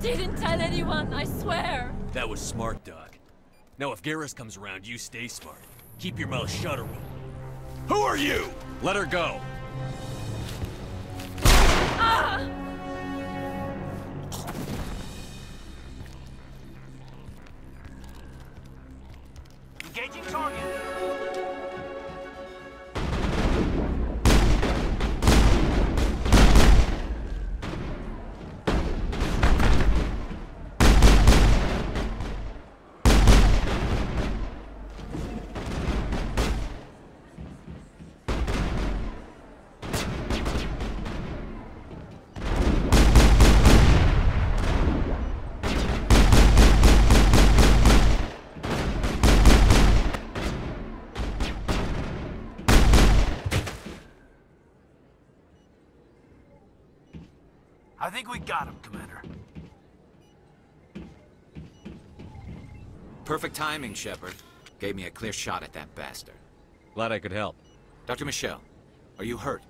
didn't tell anyone, I swear. That was smart, Doc. Now if Garrus comes around, you stay smart. Keep your mouth shut or we'll... Who are you? Let her go. Ah! Think we got him, Commander. Perfect timing, Shepard. Gave me a clear shot at that bastard. Glad I could help. Dr. Michel, are you hurt?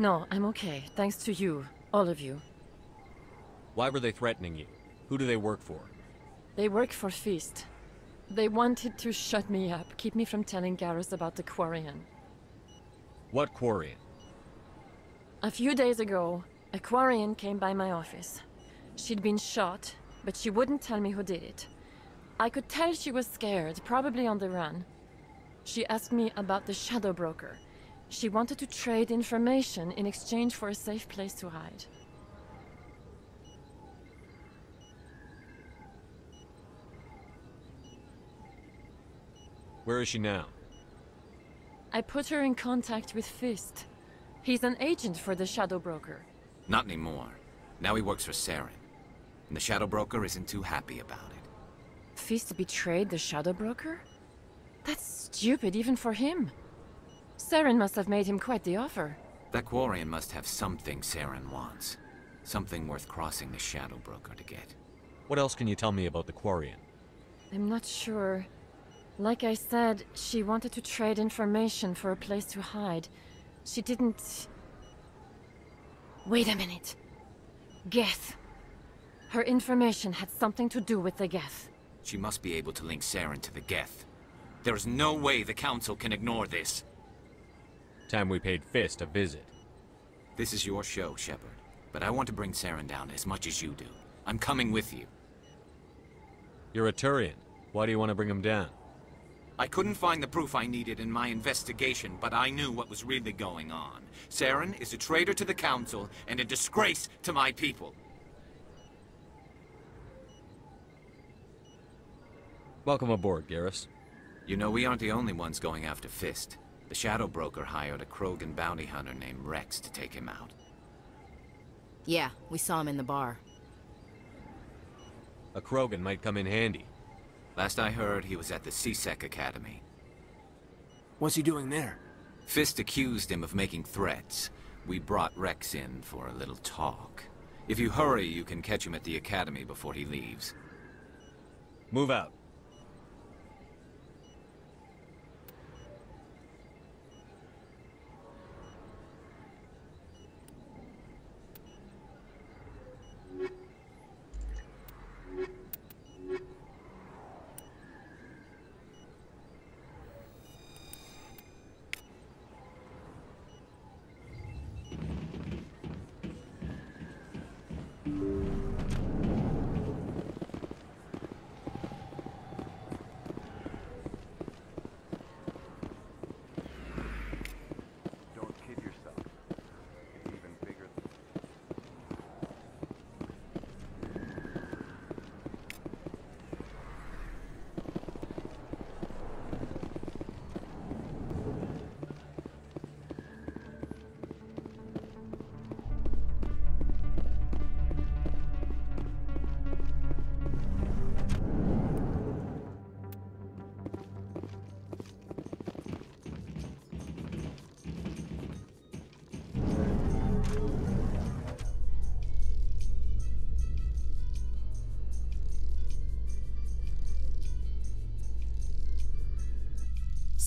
No, I'm okay. Thanks to you. All of you. Why were they threatening you? Who do they work for? They work for Fist. They wanted to shut me up, keep me from telling Garrus about the Quarian. What Quarian? A few days ago, a Quarian came by my office. She'd been shot, but she wouldn't tell me who did it. I could tell she was scared, probably on the run. She asked me about the Shadow Broker. She wanted to trade information in exchange for a safe place to hide. Where is she now? I put her in contact with Fist. He's an agent for the Shadow Broker. Not anymore. Now he works for Saren. And the Shadow Broker isn't too happy about it. Fist betrayed the Shadow Broker? That's stupid even for him. Saren must have made him quite the offer. That Quarian must have something Saren wants. Something worth crossing the Shadow Broker to get. What else can you tell me about the Quarian? I'm not sure. Like I said, she wanted to trade information for a place to hide. She didn't... Wait a minute. Geth. Her information had something to do with the Geth. She must be able to link Saren to the Geth. There is no way the Council can ignore this. Time we paid Fist a visit. This is your show, Shepard. But I want to bring Saren down as much as you do. I'm coming with you. You're a Turian. Why do you want to bring him down? I couldn't find the proof I needed in my investigation, but I knew what was really going on. Saren is a traitor to the Council and a disgrace to my people. Welcome aboard, Garrus. You know, we aren't the only ones going after Fist. The Shadow Broker hired a Krogan bounty hunter named Rex to take him out. Yeah, we saw him in the bar. A Krogan might come in handy. Last I heard, he was at the C-Sec Academy. What's he doing there? Fist accused him of making threats. We brought Rex in for a little talk. If you hurry, you can catch him at the Academy before he leaves. Move out.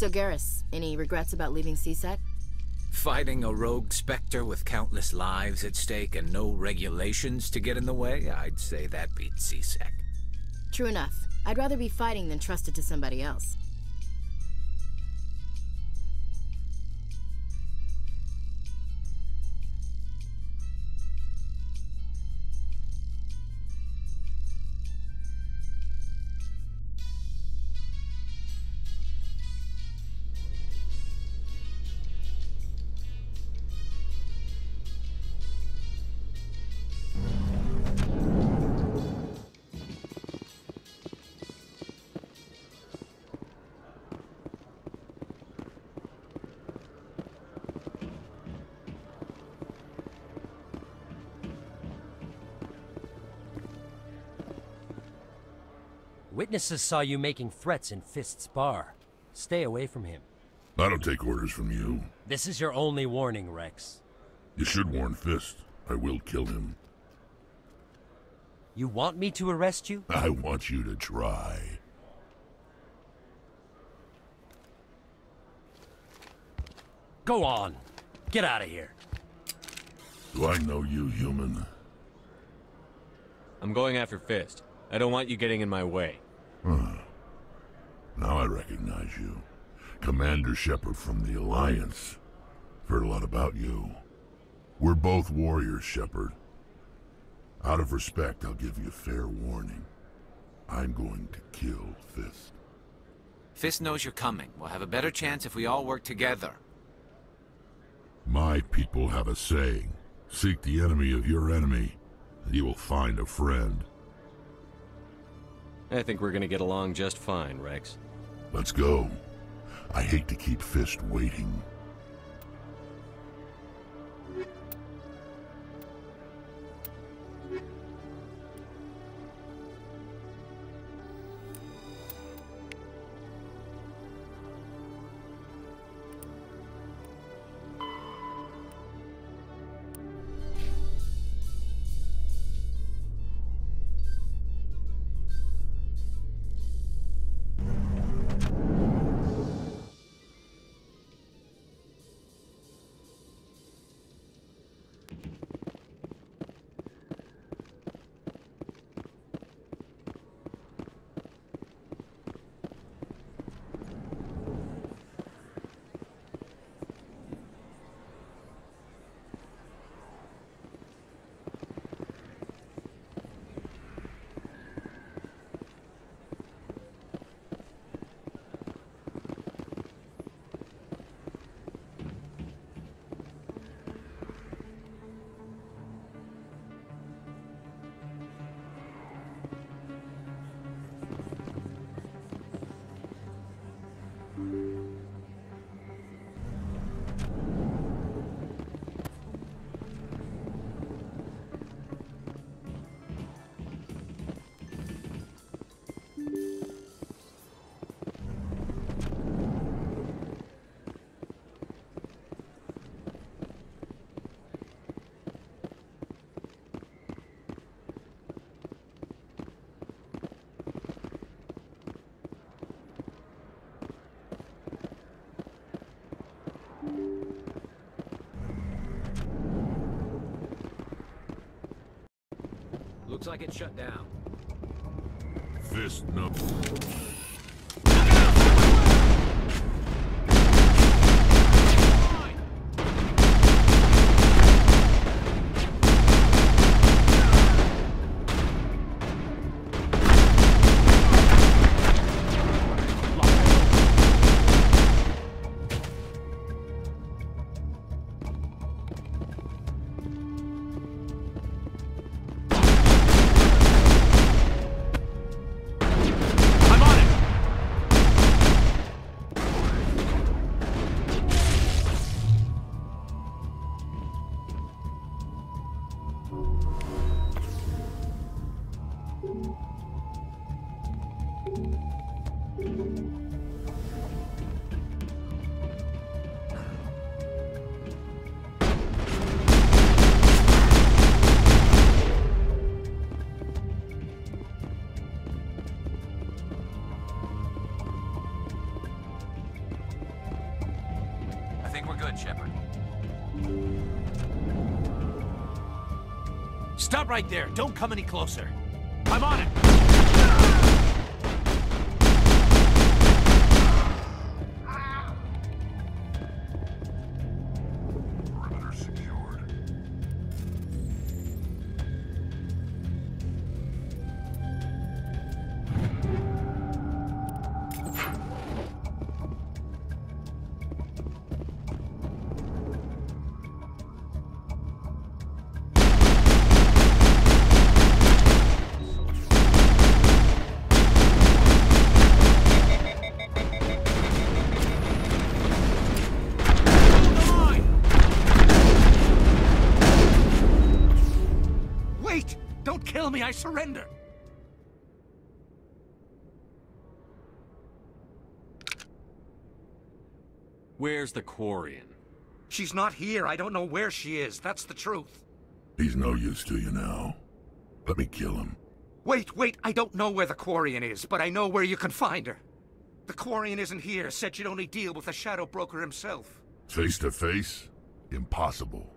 So Garrus, any regrets about leaving C-Sec? Fighting a rogue spectre with countless lives at stake and no regulations to get in the way, I'd say that beats C-Sec. True enough. I'd rather be fighting than trusted to somebody else. Witnesses saw you making threats in Fist's bar. Stay away from him. I don't take orders from you. This is your only warning, Rex. You should warn Fist. I will kill him. You want me to arrest you? I want you to try. Go on. Get out of here. Do I know you, human? I'm going after Fist. I don't want you getting in my way. Huh. Now I recognize you. Commander Shepard from the Alliance. Heard a lot about you. We're both warriors, Shepard. Out of respect, I'll give you a fair warning. I'm going to kill Fist. Fist knows you're coming. We'll have a better chance if we all work together. My people have a saying. Seek the enemy of your enemy, and you will find a friend. I think we're gonna get along just fine, Rex. Let's go. I hate to keep Fist waiting. Looks like it's shut down. Fist no. Right there. Don't come any closer. I'm on it. Don't kill me, I surrender! Where's the Quarian? She's not here. I don't know where she is. That's the truth. He's no use to you now. Let me kill him. Wait, wait, I don't know where the Quarian is, but I know where you can find her. The Quarian isn't here, said she'd only deal with the Shadow Broker himself. Face to face? Impossible.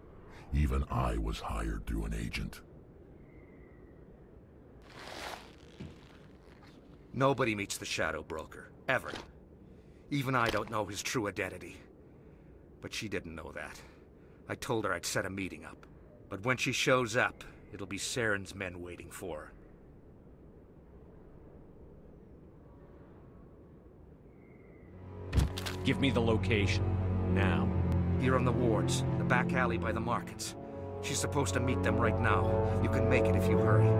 Even I was hired through an agent. Nobody meets the Shadow Broker, ever. Even I don't know his true identity. But she didn't know that. I told her I'd set a meeting up. But when she shows up, it'll be Saren's men waiting for her. Give me the location. Now. Here on the wards, the back alley by the markets. She's supposed to meet them right now. You can make it if you hurry.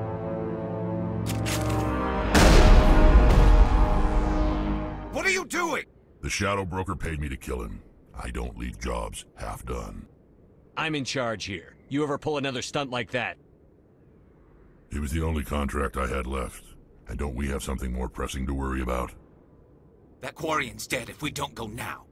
Doing? The Shadow Broker paid me to kill him. I don't leave jobs half done. I'm in charge here. You ever pull another stunt like that? It was the only contract I had left. And don't we have something more pressing to worry about? That Quarian's dead if we don't go now.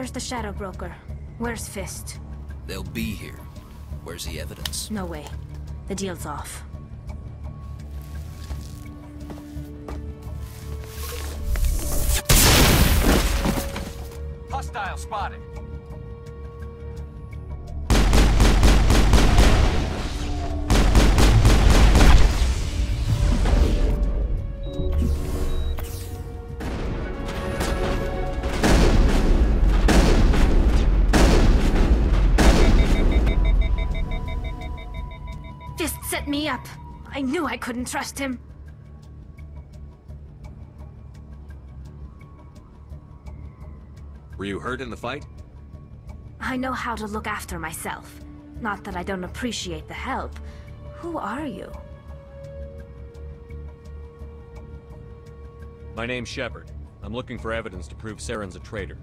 Where's the Shadow Broker? Where's Fist? They'll be here. Where's the evidence? No way. The deal's off. Hostile spotted. Me up. I knew I couldn't trust him. Were you hurt in the fight? I know how to look after myself. Not that I don't appreciate the help. Who are you? My name's Shepard. I'm looking for evidence to prove Saren's a traitor.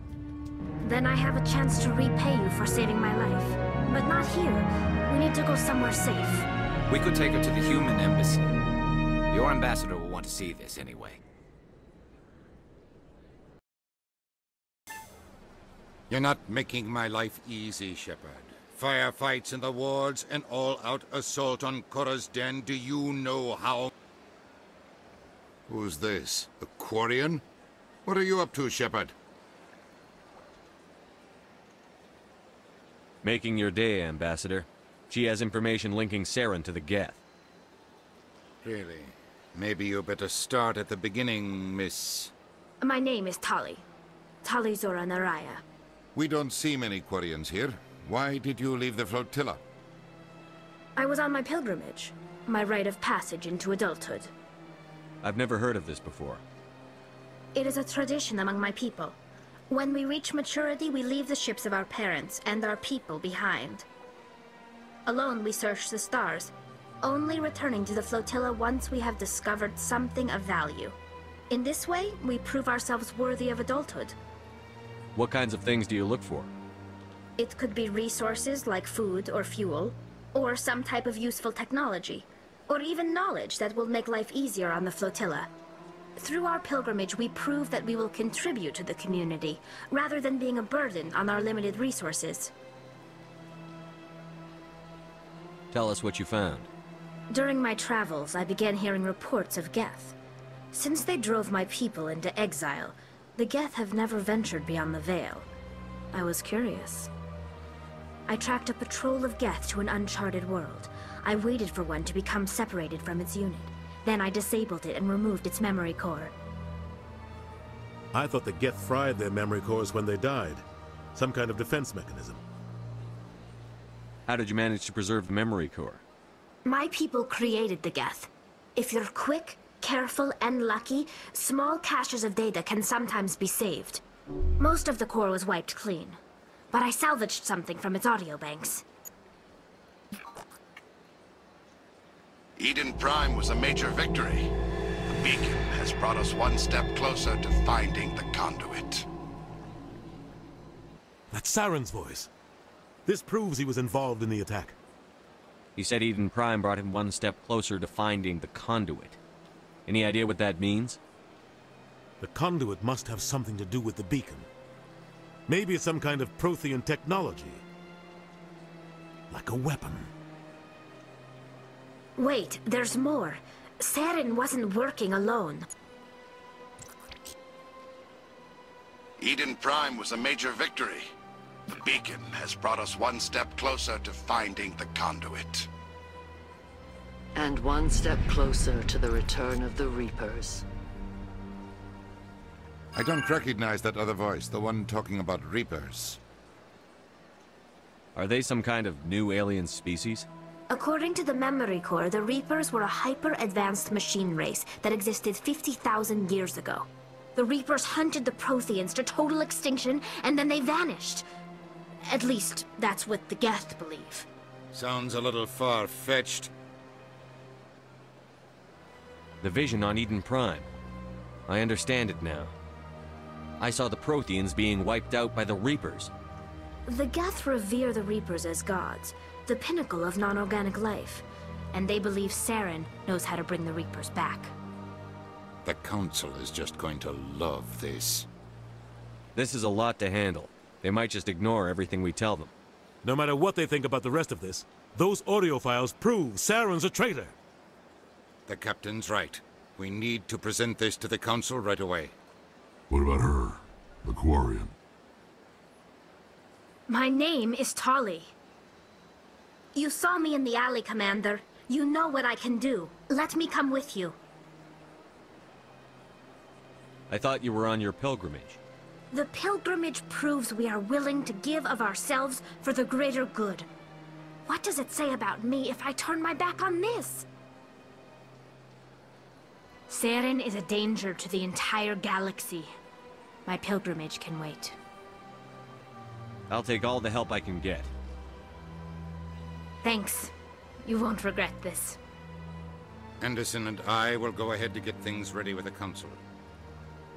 Then I have a chance to repay you for saving my life. But not here. We need to go somewhere safe. We could take her to the human embassy. Your ambassador will want to see this anyway. You're not making my life easy, Shepard. Firefights in the wards, an all-out assault on Chora's den. Do you know how... Who's this? A Quarian? What are you up to, Shepard? Making your day, Ambassador. She has information linking Saren to the Geth. Really? Maybe you better start at the beginning, Miss... My name is Tali. Tali'Zorah nar Rayya. We don't see many Quarians here. Why did you leave the flotilla? I was on my pilgrimage. My rite of passage into adulthood. I've never heard of this before. It is a tradition among my people. When we reach maturity, we leave the ships of our parents and our people behind. Alone, we search the stars, only returning to the flotilla once we have discovered something of value. In this way, we prove ourselves worthy of adulthood. What kinds of things do you look for? It could be resources like food or fuel, or some type of useful technology, or even knowledge that will make life easier on the flotilla. Through our pilgrimage, we prove that we will contribute to the community, rather than being a burden on our limited resources. Tell us what you found. During my travels, I began hearing reports of Geth. Since they drove my people into exile, the Geth have never ventured beyond the Veil. I was curious. I tracked a patrol of Geth to an uncharted world. I waited for one to become separated from its unit. Then I disabled it and removed its memory core. I thought the Geth fried their memory cores when they died. Some kind of defense mechanism. How did you manage to preserve the memory core? My people created the Geth. If you're quick, careful, and lucky, small caches of data can sometimes be saved. Most of the core was wiped clean, but I salvaged something from its audio banks. Eden Prime was a major victory. The beacon has brought us one step closer to finding the conduit. That's Saren's voice. This proves he was involved in the attack. He said Eden Prime brought him one step closer to finding the conduit. Any idea what that means? The conduit must have something to do with the beacon. Maybe it's some kind of Prothean technology. Like a weapon. Wait, there's more. Saren wasn't working alone. Eden Prime was a major victory. The beacon has brought us one step closer to finding the conduit. And one step closer to the return of the Reapers. I don't recognize that other voice, the one talking about Reapers. Are they some kind of new alien species? According to the memory core, the Reapers were a hyper-advanced machine race that existed 50,000 years ago. The Reapers hunted the Protheans to total extinction, and then they vanished. At least, that's what the Geth believe. Sounds a little far-fetched. The vision on Eden Prime. I understand it now. I saw the Protheans being wiped out by the Reapers. The Geth revere the Reapers as gods, the pinnacle of non-organic life. And they believe Saren knows how to bring the Reapers back. The Council is just going to love this. This is a lot to handle. They might just ignore everything we tell them. No matter what they think about the rest of this, those audio files prove Saren's a traitor. The Captain's right. We need to present this to the Council right away. What about her? The Quarian? My name is Tali. You saw me in the alley, Commander. You know what I can do. Let me come with you. I thought you were on your pilgrimage. The pilgrimage proves we are willing to give of ourselves for the greater good. What does it say about me if I turn my back on this? Saren is a danger to the entire galaxy. My pilgrimage can wait. I'll take all the help I can get. Thanks. You won't regret this. Anderson and I will go ahead to get things ready with the Council.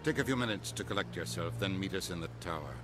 Take a few minutes to collect yourself, then meet us in the tower.